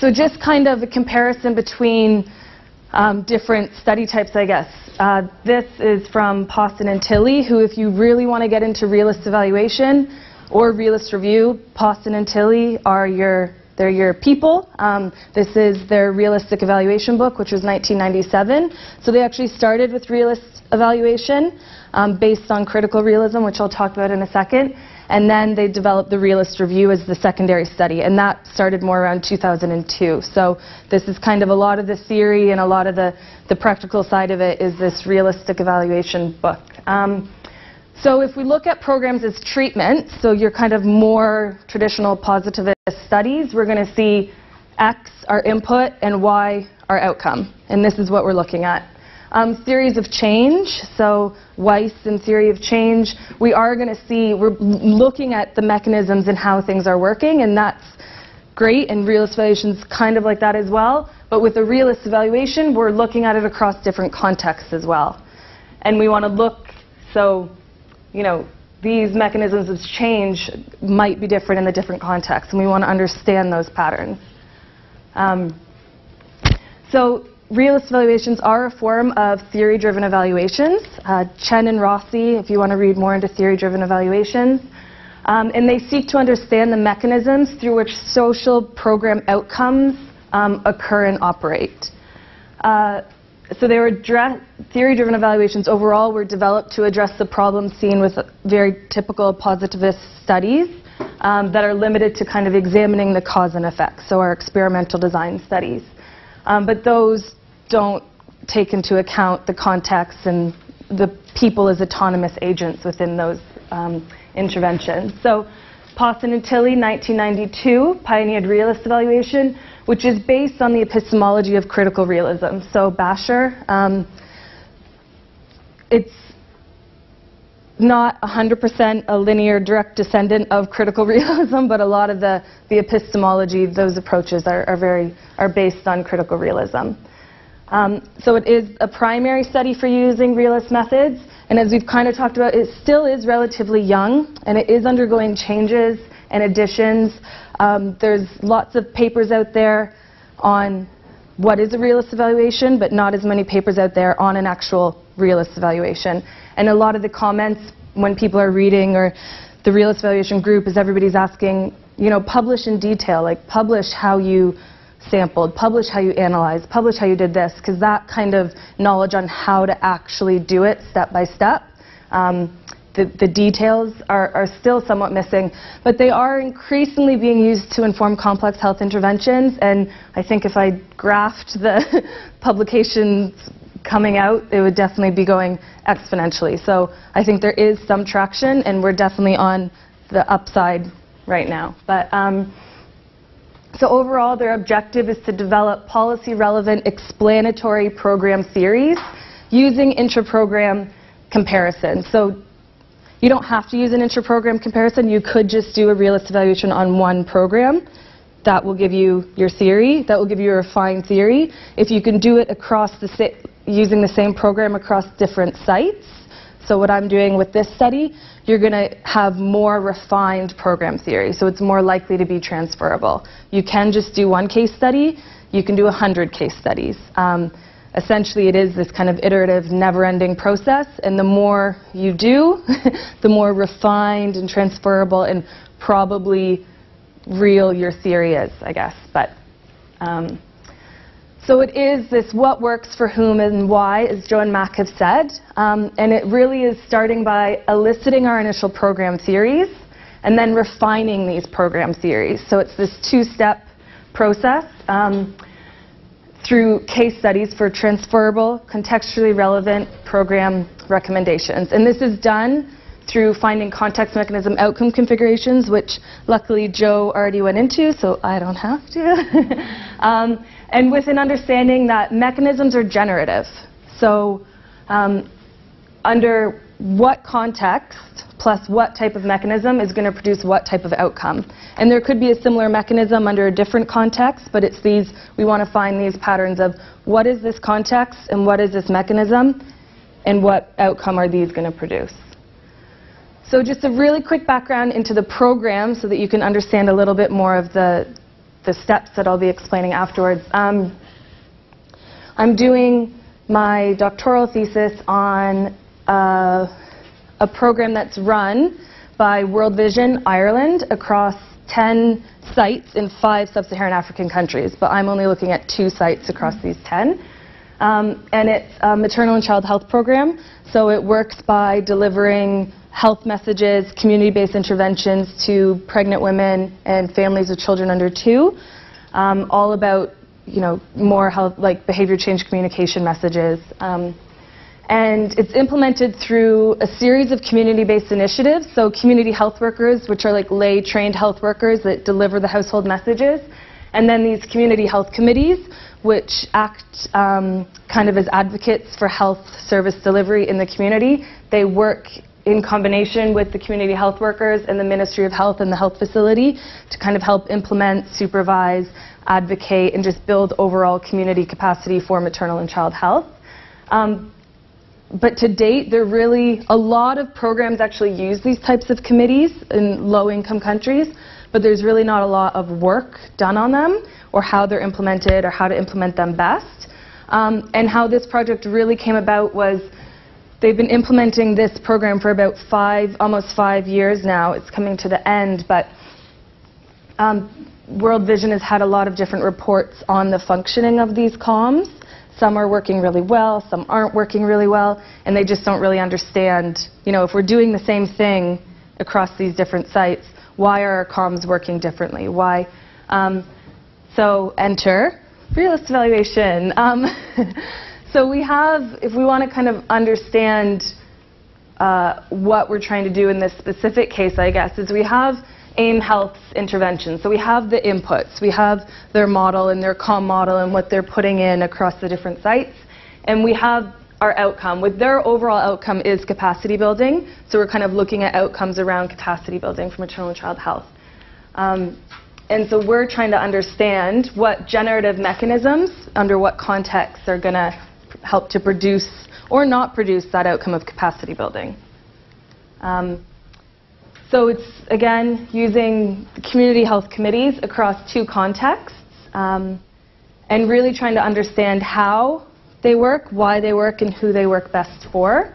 So just kind of a comparison between um, different study types, I guess. Uh, this is from Pawson and Tilley, who if you really want to get into realist evaluation or realist review, Pawson and Tilley are your they're your people. Um, this is their realistic evaluation book, which was 1997. So they actually started with realist evaluation um, based on critical realism, which I'll talk about in a second. And then they developed the realist review as the secondary study, and that started more around 2002. So this is kind of a lot of the theory and a lot of the, the practical side of it is this realistic evaluation book. Um, so if we look at programs as treatment, so your kind of more traditional positivist studies, we're going to see X, our input, and Y, our outcome. And this is what we're looking at. Um, theories of change, so Weiss and theory of change, we are going to see, we're looking at the mechanisms and how things are working, and that's great, and realist evaluation is kind of like that as well. But with a realist evaluation, we're looking at it across different contexts as well. And we want to look, so you know, these mechanisms of change might be different in the different contexts, and we want to understand those patterns. Um, so realist evaluations are a form of theory-driven evaluations. Uh, Chen and Rossi, if you want to read more into theory-driven evaluations. Um, and they seek to understand the mechanisms through which social program outcomes um, occur and operate. Uh, so they were theory-driven evaluations overall were developed to address the problems seen with very typical positivist studies um, that are limited to kind of examining the cause and effect, so our experimental design studies. Um, but those don't take into account the context and the people as autonomous agents within those um, interventions. So Pawson and Tilley, 1992, pioneered realist evaluation, which is based on the epistemology of critical realism. So Bhaskar, um, it's not 100% a linear direct descendant of critical realism, but a lot of the, the epistemology, those approaches are, are, very, are based on critical realism. Um, so it is a primary study for using realist methods, and as we've kind of talked about, it still is relatively young, and it is undergoing changes and additions. Um, there's lots of papers out there on what is a realist evaluation, but not as many papers out there on an actual realist evaluation. And a lot of the comments when people are reading or the realist evaluation group is everybody's asking, you know, publish in detail, like publish how you sampled, publish how you analyzed, publish how you did this, because that kind of knowledge on how to actually do it step by step um, the, the details are, are still somewhat missing, but they are increasingly being used to inform complex health interventions. And I think if I graphed the publications coming out, it would definitely be going exponentially. So I think there is some traction, and we're definitely on the upside right now. But um, so overall, their objective is to develop policy-relevant explanatory program theories using intra-program comparison. So you don't have to use an intra-program comparison. You could just do a realist evaluation on one program. That will give you your theory. That will give you a refined theory. If you can do it across the using the same program across different sites, so what I'm doing with this study, you're going to have more refined program theory. So it's more likely to be transferable. You can just do one case study. You can do 100 case studies. Um, essentially it is this kind of iterative, never-ending process, and the more you do, the more refined and transferable and probably real your theory is, I guess. But um, so it is this what works for whom and why, as Joe and Mac have said, um, and it really is starting by eliciting our initial program theories and then refining these program theories. So it's this two-step process. Um, through case studies for transferable, contextually relevant program recommendations. And this is done through finding context mechanism outcome configurations, which luckily Joe already went into, so I don't have to. um, and with an understanding that mechanisms are generative. So um, under what context plus what type of mechanism is going to produce what type of outcome. And there could be a similar mechanism under a different context, but it's these, we want to find these patterns of what is this context and what is this mechanism and what outcome are these going to produce. So just a really quick background into the program so that you can understand a little bit more of the, the steps that I'll be explaining afterwards. Um, I'm doing my doctoral thesis on uh, a program that's run by World Vision Ireland across 10 sites in five sub-Saharan African countries, but I'm only looking at two sites across these 10. Um, and it's a maternal and child health program, so it works by delivering health messages, community-based interventions to pregnant women and families with children under two, um, all about you know more health like behavior change communication messages. Um, and it's implemented through a series of community-based initiatives. So community health workers, which are like lay trained health workers that deliver the household messages. And then these community health committees, which act um, kind of as advocates for health service delivery in the community. They work in combination with the community health workers and the Ministry of Health and the health facility to kind of help implement, supervise, advocate, and just build overall community capacity for maternal and child health. Um, but to date, there really a lot of programs actually use these types of committees in low-income countries, but there's really not a lot of work done on them or how they're implemented or how to implement them best. Um, and how this project really came about was they've been implementing this program for about five, almost five years now. It's coming to the end, but um, World Vision has had a lot of different reports on the functioning of these comms. Some are working really well, some aren't working really well, and they just don't really understand, you know, if we're doing the same thing across these different sites, why are our comms working differently? Why? Um, so enter realist evaluation. Um, so we have, if we want to kind of understand uh, what we're trying to do in this specific case, I guess, is we have AIM Health's intervention. So we have the inputs, we have their model and their COM model and what they're putting in across the different sites, and we have our outcome. With their overall outcome is capacity building, so we're kind of looking at outcomes around capacity building for maternal and child health. Um, and so we're trying to understand what generative mechanisms, under what contexts, are going to help to produce or not produce that outcome of capacity building. Um, so it's, again, using community health committees across two contexts um, and really trying to understand how they work, why they work, and who they work best for.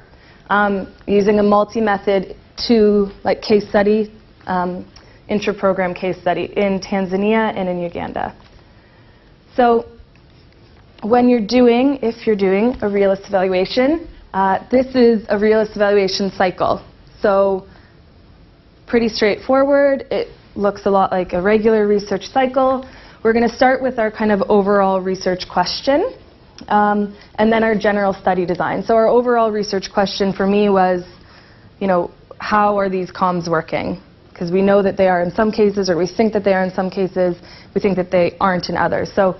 Um, using a multi-method to like case study, um, intra-program case study in Tanzania and in Uganda. So when you're doing, if you're doing a realist evaluation, uh, this is a realist evaluation cycle. So pretty straightforward. It looks a lot like a regular research cycle. We're going to start with our kind of overall research question. Um, and then our general study design. So our overall research question for me was, you know, how are these comms working? Because we know that they are in some cases, or we think that they are in some cases, we think that they aren't in others. So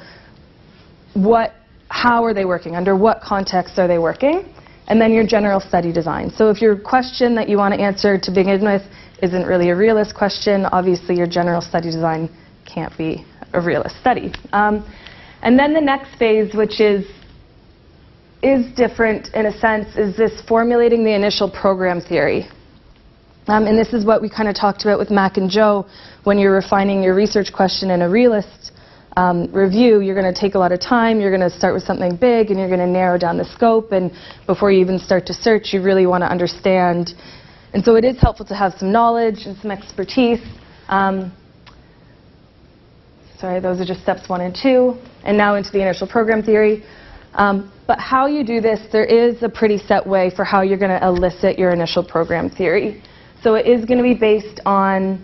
what, how are they working? Under what context are they working? And then your general study design. So if your question that you want to answer to begin with isn't really a realist question, obviously your general study design can't be a realist study. Um, and then the next phase, which is is different in a sense, is this formulating the initial program theory. Um, and this is what we kind of talked about with Mac and Joe when you're refining your research question in a realist um, review, you're going to take a lot of time, you're going to start with something big, and you're going to narrow down the scope, and before you even start to search, you really want to understand. And so it is helpful to have some knowledge and some expertise. Um, sorry, those are just steps one and two, and now into the initial program theory. Um, but how you do this, there is a pretty set way for how you're going to elicit your initial program theory. So it is going to be based on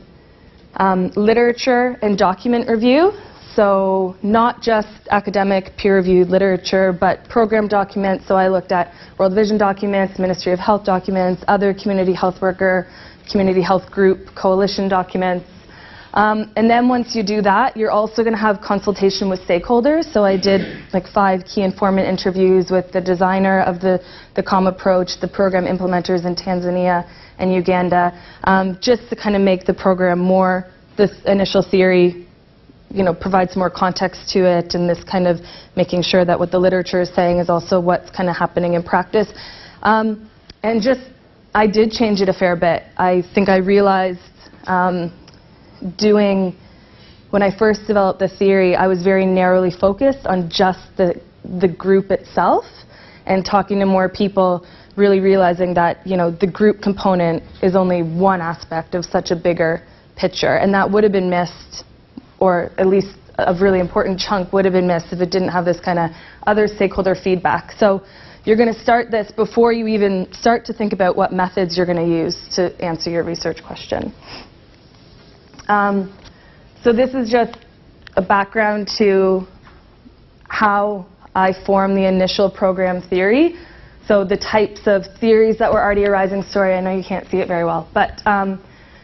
um, literature and document review. So not just academic peer-reviewed literature, but program documents. So I looked at World Vision documents, Ministry of Health documents, other community health worker, community health group, coalition documents. Um, and then once you do that, you're also going to have consultation with stakeholders. So I did like five key informant interviews with the designer of the, the COM approach, the program implementers in Tanzania and Uganda, um, just to kind of make the program more, this initial theory you know, provide some more context to it and this kind of making sure that what the literature is saying is also what's kind of happening in practice. Um, and just, I did change it a fair bit. I think I realized um, doing, when I first developed the theory, I was very narrowly focused on just the, the group itself and talking to more people, really realizing that, you know, the group component is only one aspect of such a bigger picture. And that would have been missed or at least a really important chunk would have been missed if it didn't have this kind of other stakeholder feedback. So you're going to start this before you even start to think about what methods you're going to use to answer your research question. Um, so this is just a background to how I form the initial program theory. So the types of theories that were already arising. Sorry, I know you can't see it very well, but um,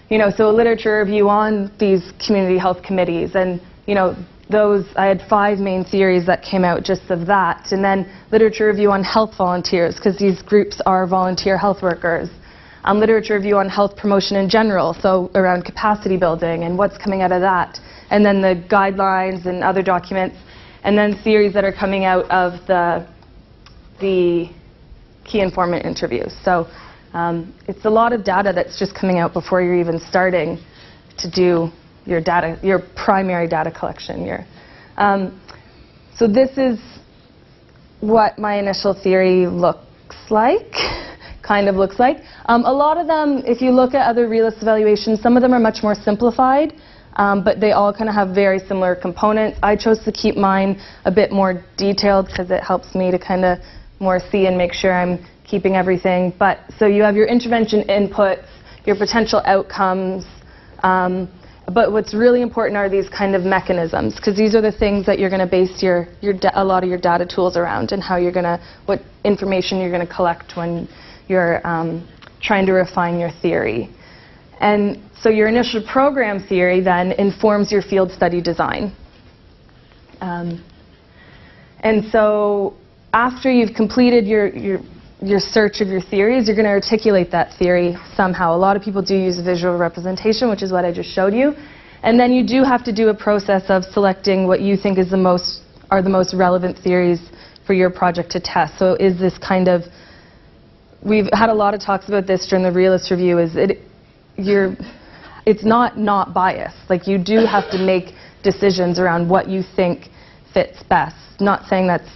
you know, so a literature review on these community health committees and, you know, those, I had five main theories that came out just of that. And then literature review on health volunteers, because these groups are volunteer health workers. Um, literature review on health promotion in general, so around capacity building and what's coming out of that. And then the guidelines and other documents. And then theories that are coming out of the, the key informant interviews. So um, it's a lot of data that's just coming out before you're even starting to do your data, your primary data collection. Your, um, so this is what my initial theory looks like, kind of looks like. Um, a lot of them, if you look at other realist evaluations, some of them are much more simplified, um, but they all kind of have very similar components. I chose to keep mine a bit more detailed because it helps me to kind of more see and make sure I'm keeping everything. But so you have your intervention inputs, your potential outcomes. Um, but what's really important are these kind of mechanisms, because these are the things that you're going to base your, your a lot of your data tools around, and how you're going to, what information you're going to collect when you're um, trying to refine your theory. And so your initial program theory then informs your field study design. Um, and so after you've completed your, your your search of your theories, you're going to articulate that theory somehow. A lot of people do use visual representation, which is what I just showed you. And then you do have to do a process of selecting what you think is the most, are the most relevant theories for your project to test. So is this kind of, we've had a lot of talks about this during the realist review, is it, you're, it's not not biased. Like you do have to make decisions around what you think fits best. Not saying that's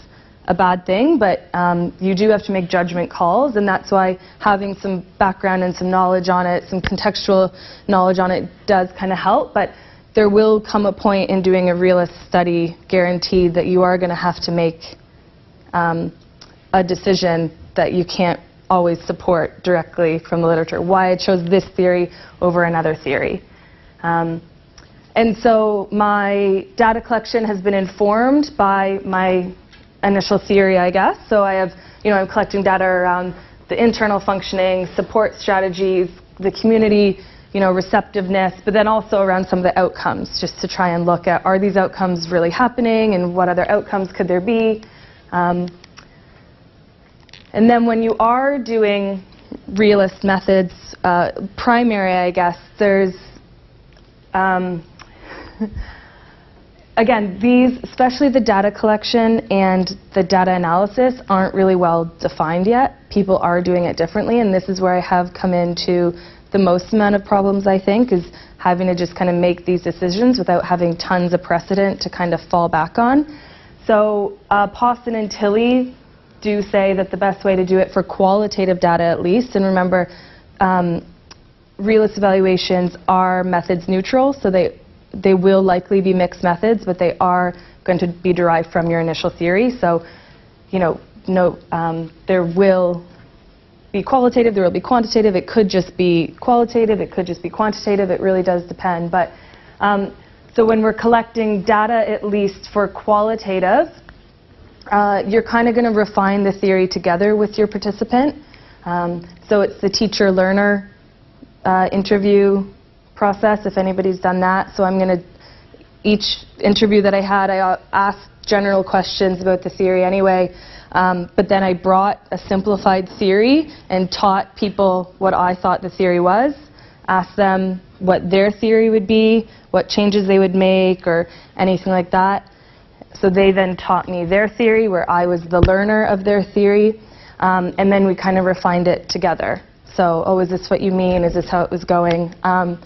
a bad thing, but um, you do have to make judgment calls, and that's why having some background and some knowledge on it, some contextual knowledge on it does kind of help. But there will come a point in doing a realist study guaranteed that you are going to have to make um, a decision that you can't always support directly from the literature. Why I chose this theory over another theory. Um, and so my data collection has been informed by my initial theory, I guess. So I have, you know, I'm collecting data around the internal functioning, support strategies, the community, you know, receptiveness, but then also around some of the outcomes, just to try and look at are these outcomes really happening and what other outcomes could there be. Um, and then when you are doing realist methods, uh, primary, I guess, there's, um, again, these, especially the data collection and the data analysis, aren't really well defined yet. People are doing it differently, and this is where I have come into the most amount of problems, I think, is having to just kind of make these decisions without having tons of precedent to kind of fall back on. So uh, Pawson and Tilley do say that the best way to do it for qualitative data at least, and remember, um, realist evaluations are methods neutral, so they, they will likely be mixed methods, but they are going to be derived from your initial theory. So, you know, no, um, there will be qualitative, there will be quantitative, it could just be qualitative, it could just be quantitative, it really does depend. But um, so when we're collecting data, at least for qualitative, uh, you're kind of going to refine the theory together with your participant. Um, so it's the teacher-learner uh, interview process, if anybody's done that. So I'm going to, each interview that I had, I uh, asked general questions about the theory anyway. Um, but then I brought a simplified theory and taught people what I thought the theory was, asked them what their theory would be, what changes they would make, or anything like that. So they then taught me their theory, where I was the learner of their theory, um, and then we kind of refined it together. So, oh, is this what you mean? Is this how it was going? Um,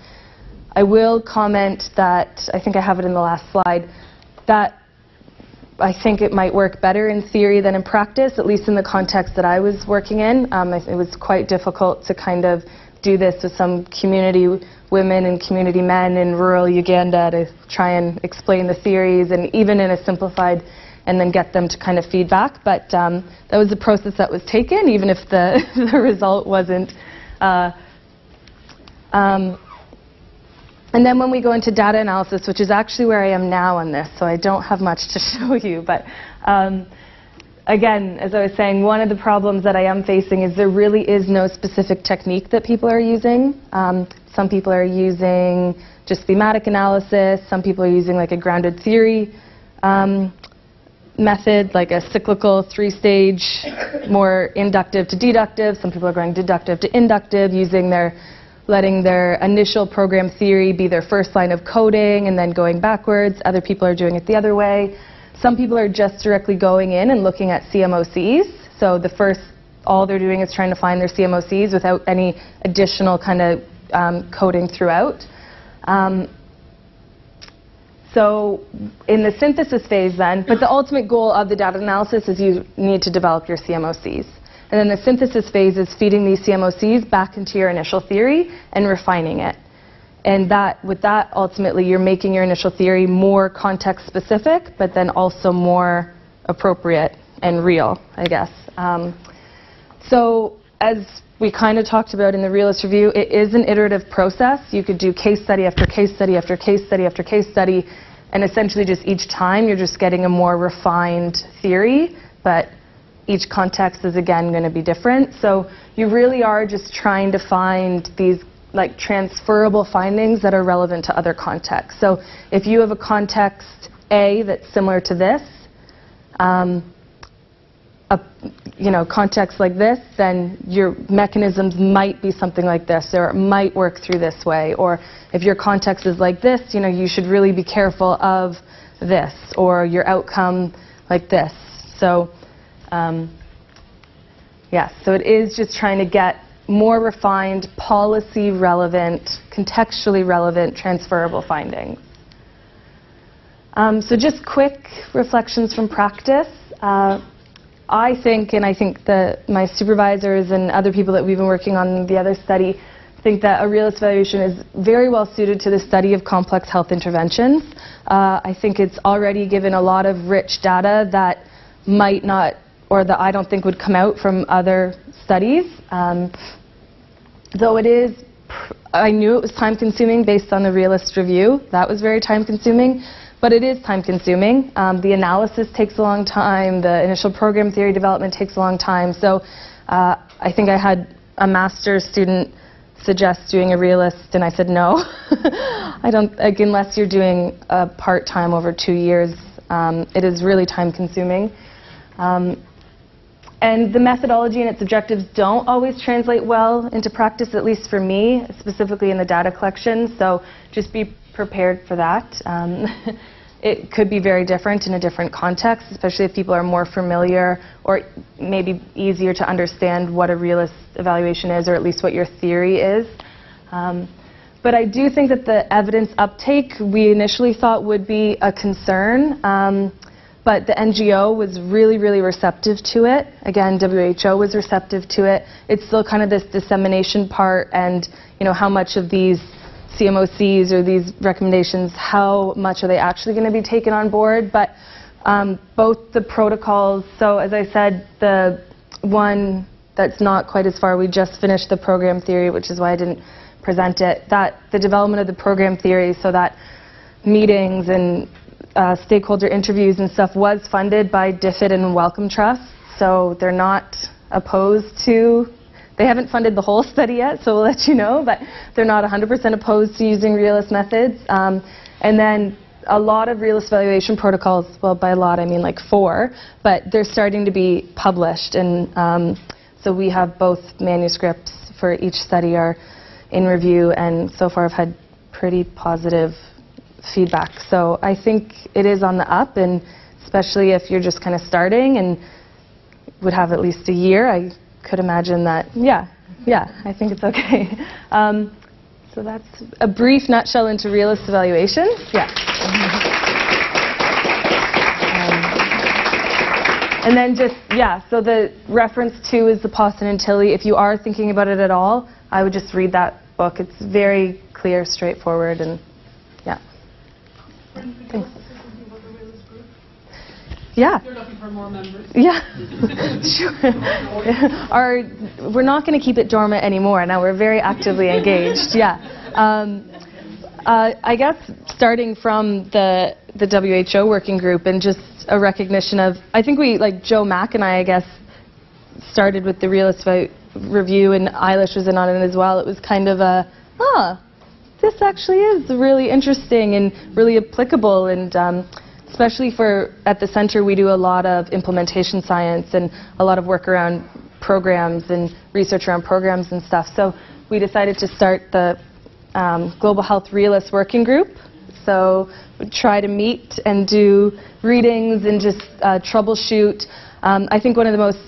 I will comment that, I think I have it in the last slide, that I think it might work better in theory than in practice, at least in the context that I was working in. Um, it was quite difficult to kind of do this with some community women and community men in rural Uganda to try and explain the theories and even in a simplified and then get them to kind of feedback. But um, that was a process that was taken, even if the, the result wasn't uh, um, and then when we go into data analysis, which is actually where I am now on this, so I don't have much to show you, but um, again, as I was saying, one of the problems that I am facing is there really is no specific technique that people are using. Um, some people are using just thematic analysis, some people are using like a grounded theory um, method, like a cyclical three-stage, more inductive to deductive. Some people are going deductive to inductive, using their letting their initial program theory be their first line of coding and then going backwards. Other people are doing it the other way. Some people are just directly going in and looking at CMOCs. So the first, all they're doing is trying to find their CMOCs without any additional kind of um, coding throughout. Um, so in the synthesis phase then, but the ultimate goal of the data analysis is you need to develop your CMOCs. And then the synthesis phase is feeding these CMOCs back into your initial theory and refining it. And that, with that, ultimately, you're making your initial theory more context specific, but then also more appropriate and real, I guess. Um, so as we kind of talked about in the realist review, it is an iterative process. You could do case study after case study after case study after case study, and essentially just each time you're just getting a more refined theory, but each context is again going to be different. So you really are just trying to find these like transferable findings that are relevant to other contexts. So if you have a context A that's similar to this, um, a you know context like this, then your mechanisms might be something like this, or it might work through this way. Or if your context is like this, you know you should really be careful of this, or your outcome like this. So um, yes, so it is just trying to get more refined, policy relevant, contextually relevant, transferable findings. Um, so just quick reflections from practice. Uh, I think, and I think that my supervisors and other people that we've been working on the other study think that a realist evaluation is very well suited to the study of complex health interventions. Uh, I think it's already given a lot of rich data that might not or that I don't think would come out from other studies. Um, though it is, I knew it was time consuming based on the realist review. That was very time consuming. But it is time consuming. Um, the analysis takes a long time, the initial program theory development takes a long time. So uh, I think I had a master's student suggest doing a realist, and I said no. I don't, like, unless you're doing a part-time over two years, um, it is really time consuming. Um, and the methodology and its objectives don't always translate well into practice, at least for me, specifically in the data collection. So just be prepared for that. Um, it could be very different in a different context, especially if people are more familiar or maybe easier to understand what a realist evaluation is, or at least what your theory is. Um, but I do think that the evidence uptake we initially thought would be a concern. Um, but the NGO was really, really receptive to it. Again, WHO was receptive to it. It's still kind of this dissemination part and, you know, how much of these CMOCs or these recommendations, how much are they actually going to be taken on board? But um, both the protocols, so as I said, the one that's not quite as far, we just finished the program theory, which is why I didn't present it, that the development of the program theory so that meetings and uh, stakeholder interviews and stuff was funded by DFID and Wellcome Trust, so they're not opposed to, they haven't funded the whole study yet, so we'll let you know, but they're not 100% opposed to using realist methods. Um, and then a lot of realist evaluation protocols, well, by a lot I mean like four, but they're starting to be published, and um, so we have both manuscripts for each study are in review, and so far I've had pretty positive feedback. So I think it is on the up, and especially if you're just kind of starting and would have at least a year, I could imagine that, yeah, yeah, I think it's okay. Um, so that's a brief nutshell into realist evaluation. Yeah. Um, and then just, yeah, so the reference to is the Pawson and Tilley. If you are thinking about it at all, I would just read that book. It's very clear, straightforward, and yeah. Thanks. Yeah. You're looking for more members. Yeah, sure. Our, we're not going to keep it dormant anymore. Now we're very actively engaged. Yeah. Um, uh, I guess starting from the the WHO working group and just a recognition of, I think we like Joe Mac and I, I guess, started with the realist vote review and Eilish was in on it as well. It was kind of a, ah, this actually is really interesting and really applicable and. Um, especially for at the center we do a lot of implementation science and a lot of work around programs and research around programs and stuff. So we decided to start the um, Global Health Realist Working Group. So try to meet and do readings and just uh, troubleshoot. Um, I think one of the most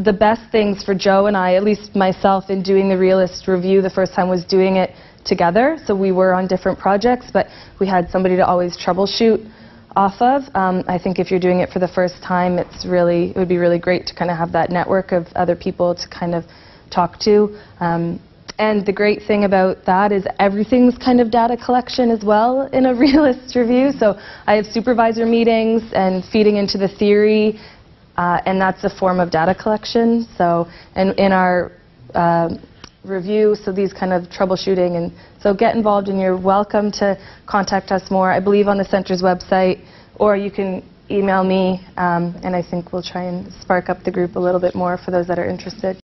the best things for Joe and I, at least myself, in doing the realist review the first time was doing it together. So we were on different projects, but we had somebody to always troubleshoot off of. Um, I think if you're doing it for the first time, it's really it would be really great to kind of have that network of other people to kind of talk to. Um, and the great thing about that is everything's kind of data collection as well in a realist review. So I have supervisor meetings and feeding into the theory, uh, and that's a form of data collection. So and in our uh, review, so these kind of troubleshooting. And so get involved and you're welcome to contact us more, I believe on the center's website, or you can email me, um, and I think we'll try and spark up the group a little bit more for those that are interested.